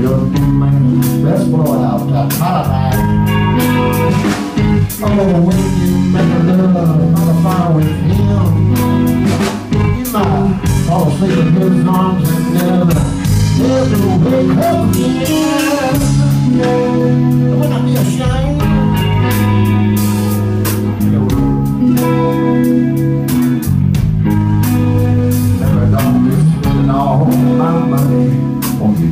You're my best boy out of Taliban. Oh, when you make a love, I'm fire with him. You might fall asleep in his arms and never, never wake up again. Wouldn't that be a shame? Never done this, spending all my money on you.